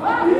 What?